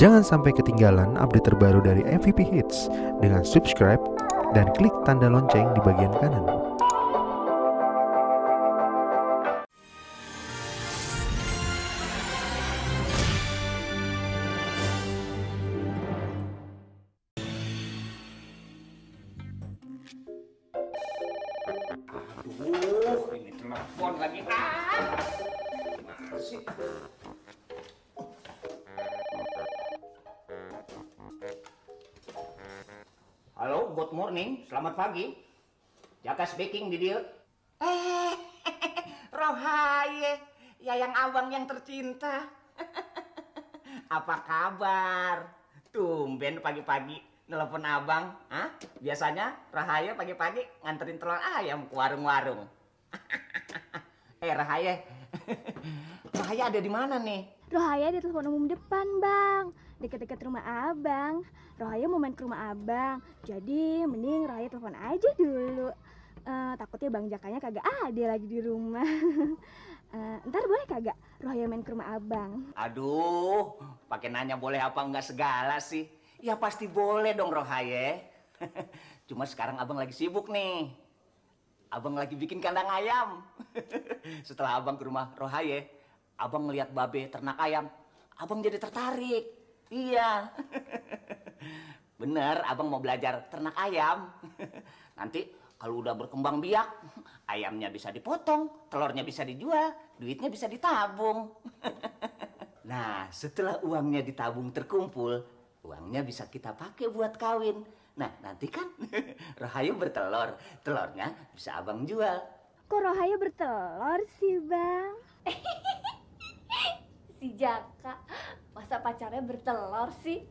Jangan sampai ketinggalan update terbaru dari MVP Hits dengan subscribe dan klik tanda lonceng di bagian kanan. Halo, good morning. Selamat pagi. Jaka speaking di dia. Eh, Rohaye, ya yang abang yang tercinta. Apa kabar? Tumben pagi-pagi nelpon abang. Hah? Biasanya Rahaye pagi-pagi nganterin telur ayam ke warung-warung. eh Rahaye, Rahaye ada di mana nih? Rohaya di telepon umum depan, Bang. Deket-deket rumah Abang. Rohaya mau main ke rumah Abang. Jadi mending Rohaya telepon aja dulu. Eh, takutnya Bang Jakanya kagak ada lagi di rumah. Eh, ntar boleh kagak Rohaya main ke rumah Abang? Aduh, pakai nanya boleh apa enggak segala sih. Ya pasti boleh dong Rohaye. Cuma sekarang abang lagi sibuk nih. Abang lagi bikin kandang ayam. Setelah abang ke rumah Rohaye, abang ngeliat babe ternak ayam. Abang jadi tertarik. Iya. Bener, abang mau belajar ternak ayam. Nanti kalau udah berkembang biak, ayamnya bisa dipotong, telurnya bisa dijual, duitnya bisa ditabung. nah, setelah uangnya ditabung terkumpul, uangnya bisa kita pakai buat kawin. Nah, nanti kan Rahayu bertelur, telurnya bisa abang jual. Kok Rohaya bertelur sih, Bang? si Jaka masa pacarnya bertelur sih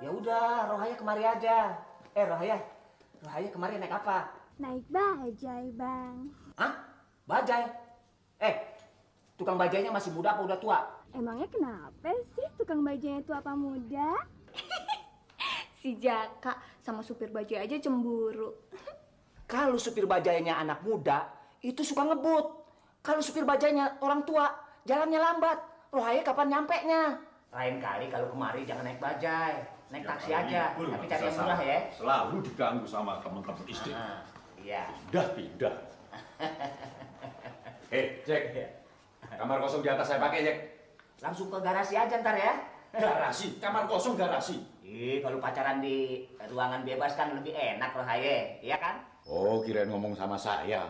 Ya udah, Rohaya kemari aja. Eh, Rohaya, Rohaya kemari naik apa? Naik bajai, Bang. Hah? Bajai? Eh, tukang bajainya masih muda apa udah tua? Emangnya kenapa sih tukang bajanya itu apa muda? si Jaka sama supir bajai aja cemburu Kalau supir bajainya anak muda, itu suka ngebut. Kalau supir bajainya orang tua, jalannya lambat. Rohaya kapan nyampe nya? Lain kali kalau kemari jangan naik bajai, naik taksi aja. libur, Tapi cari yang murah sama. ya. Selalu diganggu sama teman-teman istri. Ah, iya. Pindah, pindah. Hei, Jack. Kamar kosong di atas saya pakai, Jack. Langsung ke garasi aja ntar ya. Garasi, kamar kosong garasi. Ih, kalau pacaran di ruangan bebas kan lebih enak Rohaya, iya kan? Oh, kirain ngomong sama saya.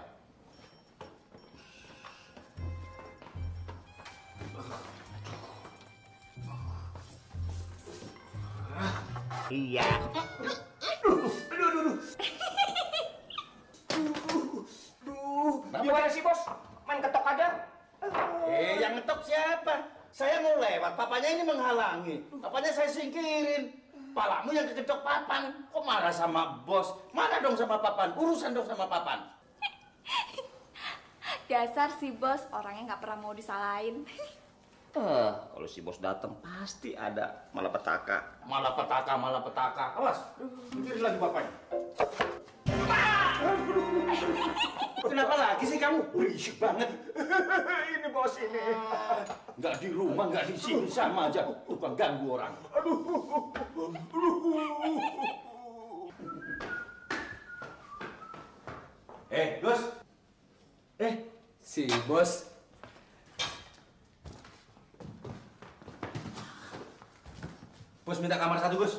Iya. Duh, gimana sih bos? Main ketok aja? Eh, yang ngetok siapa? Saya mau lewat, papanya ini menghalangi. Papanya saya singkirin. Palamu yang keketok papan. Kok marah sama bos? Marah dong sama papan. Urusan dong sama papan. dasar si bos orangnya nggak pernah mau disalahin Eh, kalau si bos datang pasti ada malapetaka. Malah petaka, malah petaka. Awas, singkirin lagi bapaknya. Kenapa lagi sih kamu? Berisik banget. ini bos ini. Nggak di rumah, nggak di sini sama aja. Tukang ganggu orang. Eh, Gus. Eh, si bos. Bos minta kamar satu, Gus.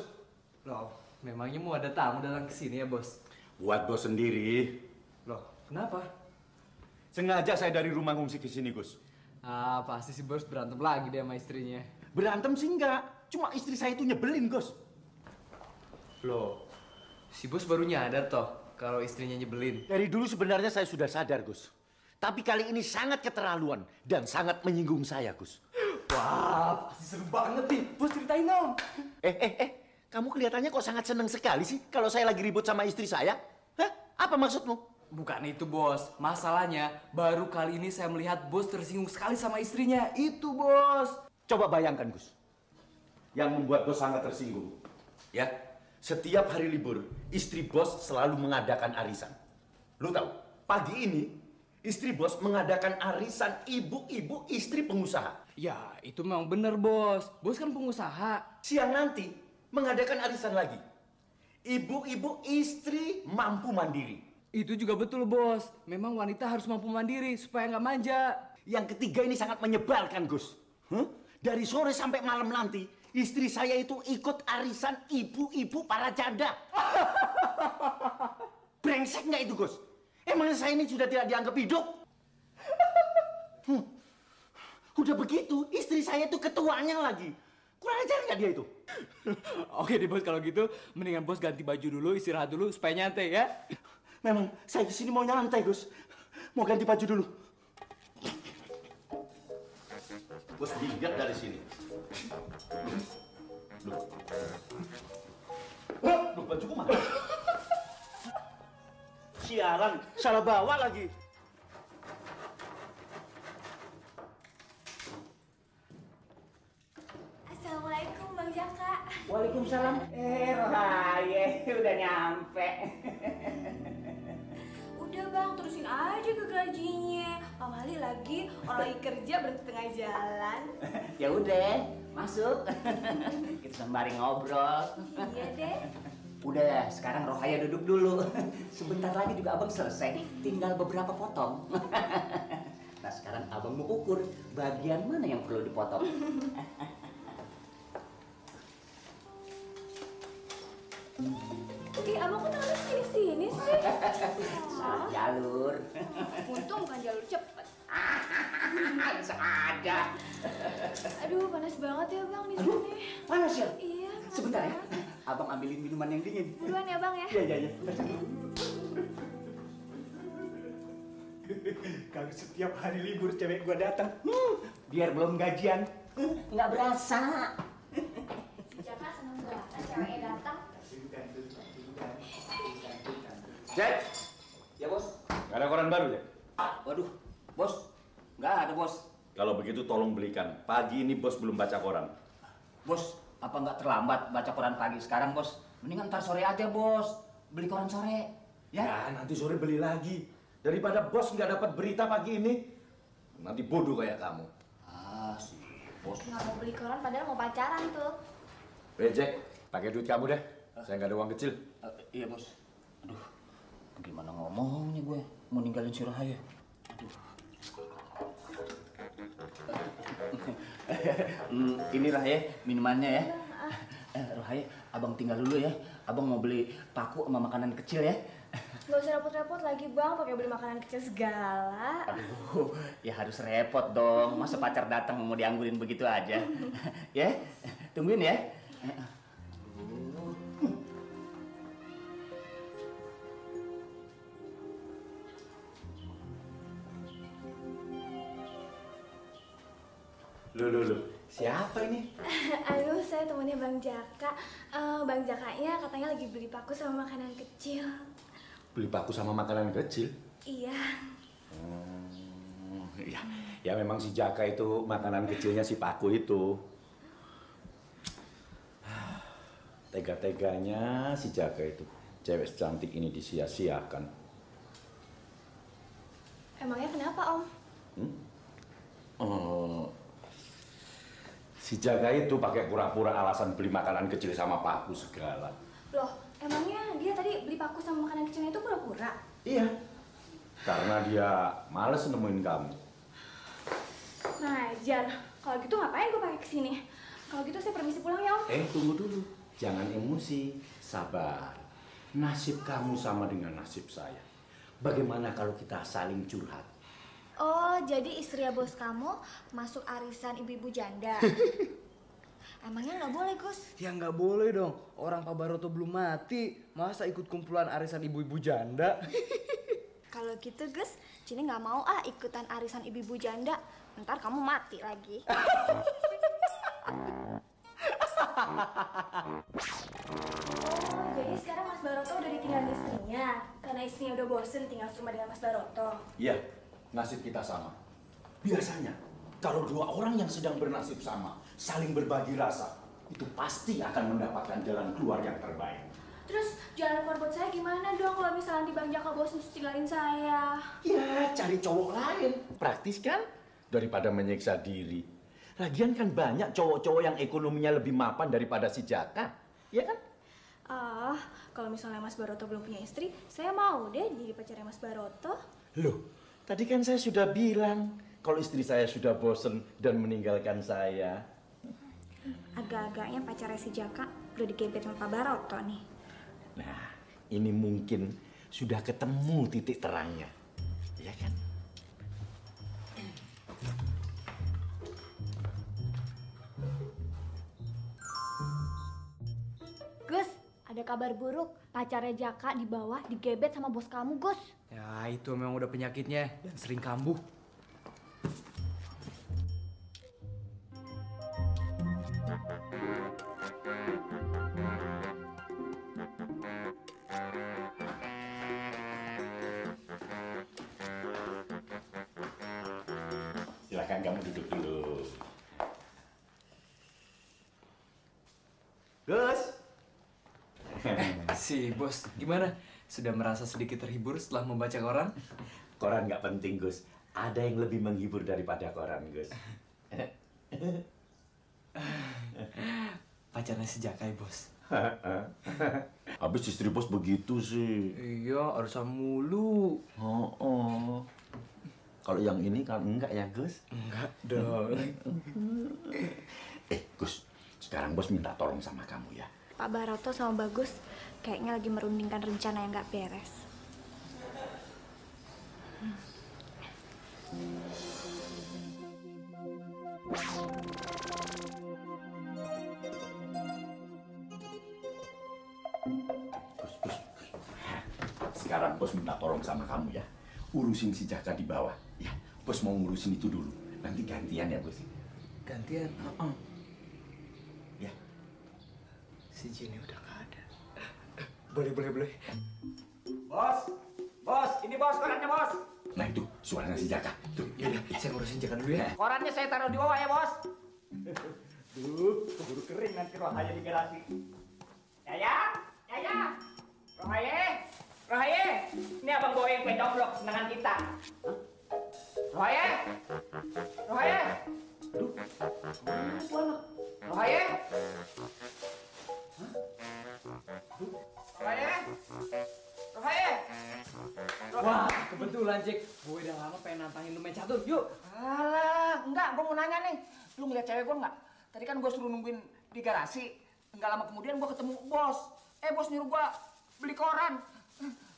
Loh, memangnya mau ada tamu datang ke sini ya, bos? Buat bos sendiri. Loh, kenapa? Sengaja saya dari rumah ngungsi ke sini, Gus. Ah, pasti si bos berantem lagi deh sama istrinya. Berantem sih enggak. Cuma istri saya itu nyebelin, Gus. Loh, si bos baru nyadar toh kalau istrinya nyebelin. Dari dulu sebenarnya saya sudah sadar, Gus. Tapi kali ini sangat keterlaluan dan sangat menyinggung saya, Gus. Wah, pasti seru banget nih. Bos ceritain dong. Eh, eh, eh. Kamu kelihatannya kok sangat senang sekali sih kalau saya lagi ribut sama istri saya. Hah? Apa maksudmu? Bukan itu, bos. Masalahnya, baru kali ini saya melihat bos tersinggung sekali sama istrinya. Itu, bos. Coba bayangkan, Gus. Yang membuat bos sangat tersinggung. Ya, setiap hari libur, istri bos selalu mengadakan arisan. Lu tahu, pagi ini Istri bos mengadakan arisan ibu-ibu istri pengusaha. Ya, itu memang bener bos. Bos kan pengusaha. Siang nanti mengadakan arisan lagi. Ibu-ibu istri mampu mandiri. Itu juga betul bos. Memang wanita harus mampu mandiri supaya nggak manja. Yang ketiga ini sangat menyebalkan, Gus. Huh? Dari sore sampai malam nanti, istri saya itu ikut arisan ibu-ibu para janda. Brengsek nggak itu, Gus? Emangnya saya ini sudah tidak dianggap hidup? Hmm. Udah begitu, istri saya itu ketuanya lagi. Kurang ajar nggak dia itu? Oke deh bos kalau gitu mendingan bos ganti baju dulu istirahat dulu supaya nyantai ya. Memang saya ke sini mau nyantai, Gus. Mau ganti baju dulu. Bos lihat dari sini. Loh. Loh, loh bajuku mana? Sialan, salah bawa lagi. Assalamualaikum Bang Jaka. Waalaikumsalam. Eh, Rohaye, udah nyampe. Udah bang, terusin aja ke gajinya. Amali lagi, orang lagi kerja berhenti tengah jalan. ya udah, masuk. Kita sembari ngobrol. Iya deh. Udah, sekarang Rohaya duduk dulu. Sebentar lagi juga abang selesai. Tinggal beberapa potong. nah, sekarang abang mau ukur bagian mana yang perlu dipotong. Oke, abang kok tangannya sini-sini sih? Salah jalur. Untung bukan jalur cepet. Sengaja. Aduh, panas banget ya bang di sini. panas ya? Iya, panas Sebentar ya. Abang ambilin minuman yang dingin. Buruan ya bang ya. Iya, iya, iya. Kalau setiap hari libur cewek gua datang, hmm, biar belum gajian, hmm, nggak berasa. Si Jaka seneng banget ceweknya datang. Jack, Ya bos. nggak ada koran baru, Jack? Waduh, bos, nggak ada bos. Kalau begitu tolong belikan. Pagi ini bos belum baca koran. Bos, apa nggak terlambat baca koran pagi sekarang bos? Mendingan ntar sore aja bos, beli koran sore. Ya? Ya, nanti sore beli lagi. Daripada bos nggak dapat berita pagi ini, nanti bodoh kayak kamu. Ah, si bos. Nggak mau beli koran padahal mau pacaran tuh. Eh, Jack, pakai duit kamu deh. Saya nggak ada uang kecil. Eh, iya bos. Aduh, gimana ngomongnya gue? Mau ninggalin si Rahaya. Aduh. Hmm, ini Rahaya, minumannya ya. Eh, Rahaya, abang tinggal dulu ya. Abang mau beli paku sama makanan kecil ya. Gak usah repot-repot lagi bang, pakai beli makanan kecil segala. Aduh, ya harus repot dong. Masa pacar datang mau dianggurin begitu aja. ya, tungguin ya. Loh, loh, loh. Siapa ini? Aduh, saya temannya Bang Jaka. Eh, bang Jakanya katanya lagi beli paku sama makanan kecil. Beli paku sama makanan kecil. Iya. Hmm, ya, ya memang si Jaka itu makanan kecilnya si Paku itu. Tega-teganya si Jaka itu. Cewek secantik ini disia-siakan. Emangnya kenapa Om? Hmm? Oh, si Jaka itu pakai pura-pura alasan beli makanan kecil sama Paku segala. Loh, emangnya dia tadi beli paku sama makanan kecilnya itu pura-pura? Iya. Karena dia males nemuin kamu. Nah, Jar, kalau gitu ngapain gue pakai ke sini? Kalau gitu saya permisi pulang ya Om. Eh, tunggu dulu. Jangan emosi. Sabar. Nasib kamu sama dengan nasib saya. Bagaimana kalau kita saling curhat? Oh, jadi istri ya bos kamu masuk arisan ibu-ibu janda. Emangnya nggak boleh, Gus? Ya nggak boleh dong. Orang Pak Baroto belum mati. Masa ikut kumpulan arisan ibu-ibu janda? Kalau gitu, Gus, Cini nggak mau ah ikutan arisan ibu-ibu janda. Ntar kamu mati lagi. oh, jadi sekarang Mas Baroto udah ditinggal istrinya. Karena istrinya udah bosen tinggal serumah dengan Mas Baroto. Iya, nasib kita sama. Biasanya, kalau dua orang yang sedang bernasib sama, saling berbagi rasa, itu pasti akan mendapatkan jalan keluar yang terbaik. Terus jalan keluar buat saya gimana dong kalau misalnya di Bang Jaka bos mesti tinggalin saya? Ya, cari cowok lain. Praktis kan? Daripada menyiksa diri. Lagian kan banyak cowok-cowok yang ekonominya lebih mapan daripada si Jaka. Ya kan? Ah, kalau misalnya Mas Baroto belum punya istri, saya mau deh jadi pacarnya Mas Baroto. Loh, tadi kan saya sudah bilang kalau istri saya sudah bosen dan meninggalkan saya. Agak-agaknya pacarnya si Jaka udah digebet sama Pak Baroto nih. Nah, ini mungkin sudah ketemu titik terangnya. Ya kan? Ada kabar buruk. Pacarnya Jaka di bawah digebet sama bos kamu, Gus. Ya itu memang udah penyakitnya dan sering kambuh. Si bos, gimana? Sudah merasa sedikit terhibur setelah membaca koran? Koran nggak penting, Gus. Ada yang lebih menghibur daripada koran, Gus. Pacarnya si Jaka ya bos. Habis istri bos begitu sih. Iya, harus mulu. Oh, oh. Kalau yang ini kan enggak ya, Gus? Enggak dong. Eh, Gus, sekarang bos minta tolong sama kamu ya. Pak Baroto sama Bagus kayaknya lagi merundingkan rencana yang nggak beres. Gus, Gus. Sekarang bos minta tolong sama kamu ya. Urusin si Jaka di bawah. Ya, bos mau ngurusin itu dulu. Nanti gantian ya, Bos. Gantian. Heeh. Ya. Si Jenny udah gak. Boleh, boleh, boleh. Bos, bos, ini bos korannya bos. Nah itu suaranya si Jaka. Tuh, Ya udah, saya ngurusin Jaka dulu ya. Korannya saya taruh di bawah ya bos. Duh, keburu kering nanti rohaya di garasi. Yaya, Yaya, Rohaye, Rohaye, ini abang bawa yang kue domblok senangan kita. Hah? Rohaye, Rohaye, aduh, mana tuh anak? Rohaye, Hah? Aduh, Wah, kebetulan Jack. Gue udah lama pengen nantangin lu main catur. Yuk. Alah, enggak, gue mau nanya nih. Lu ngeliat cewek gue enggak? Tadi kan gue suruh nungguin di garasi. Enggak lama kemudian gue ketemu bos. Eh, bos nyuruh gue beli koran.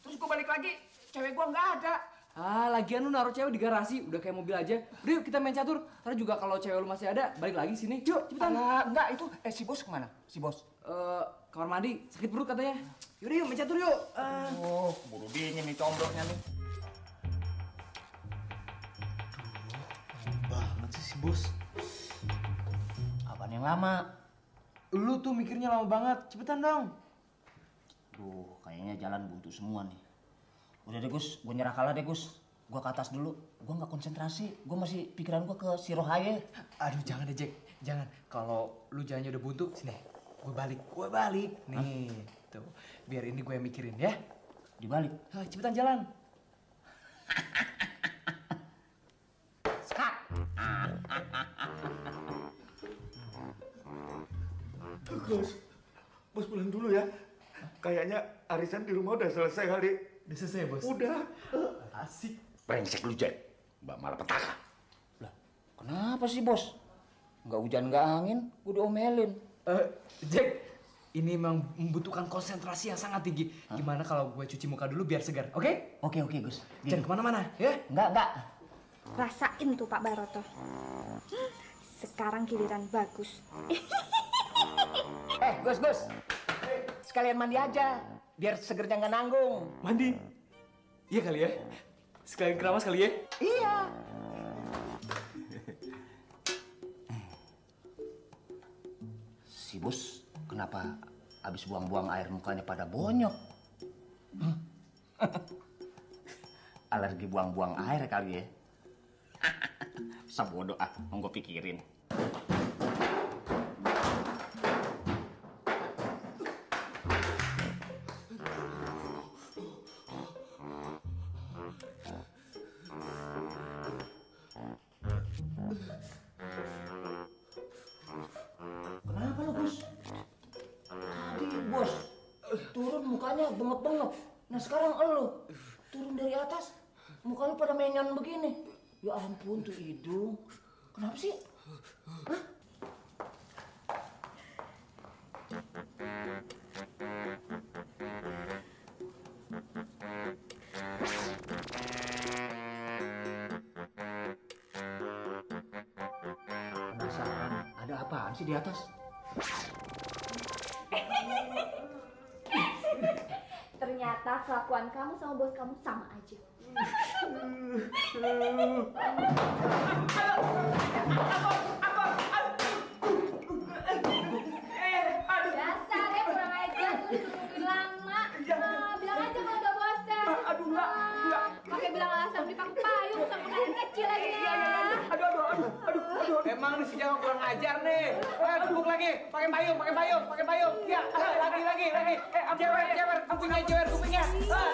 Terus gue balik lagi, cewek gue enggak ada. Ah, lagian lu naruh cewek di garasi, udah kayak mobil aja. Udah yuk kita main catur. Ntar juga kalau cewek lu masih ada, balik lagi sini. Yuk, cepetan. Alah, enggak, itu. Eh, si bos ke mana? Si bos. Eh, kamar mandi, sakit perut katanya. Yaudah yuk main catur yuk. Ah. Oh, buru dingin nih combroknya nih. banget sih si bos. Apaan yang lama? Lu tuh mikirnya lama banget. Cepetan dong. Duh, kayaknya jalan buntu semua nih. Udah deh Gus, gue nyerah kalah deh Gus. Gue ke atas dulu. Gue nggak konsentrasi. Gue masih pikiran gue ke si Rohaye. Aduh, jangan deh, Jack. Jangan. Kalau lu jalannya udah buntu, sini. Gue balik. Gue balik. Nih, tuh. Biar ini gue yang mikirin ya. Dibalik. Ah, cepetan jalan. Skat. Bagus. Bos pulang dulu ya. Kayaknya arisan di rumah udah selesai kali. Udah selesai, bos. Udah. Asik. brengsek lu, Jack. Mbak malah petaka. Lah, kenapa sih bos? Nggak hujan nggak angin, gue diomelin. Eh, Jack, ini memang membutuhkan konsentrasi yang sangat tinggi. Gimana kalau gue cuci muka dulu biar segar, oke? Oke oke Gus. Jangan ke mana-mana, ya? Enggak enggak. Rasain tuh Pak Baroto. Sekarang giliran Bagus. Eh Gus Gus. Sekalian mandi aja, biar segernya nggak nanggung. Mandi. Iya kali ya? Sekalian keramas kali ya? Iya. Bos kenapa habis buang-buang air mukanya pada bonyok? Hmm? Alergi buang-buang air kali ya? Sabodo ah, mau pikirin. Nah sekarang elu turun dari atas, muka lu pada menyan begini. Ya ampun tuh hidung. Kenapa sih? Penasaran, ada apaan sih di atas? Kelakuan kamu sama bos kamu sama aja. Emang nih si Jawa kurang ajar nih. Eh, duduk lagi. Pakai payung, pakai payung, pakai payung. Ya, lagi, lagi, lagi. Eh, jewer, jewer, kupingnya, jewer, kupingnya. Ah,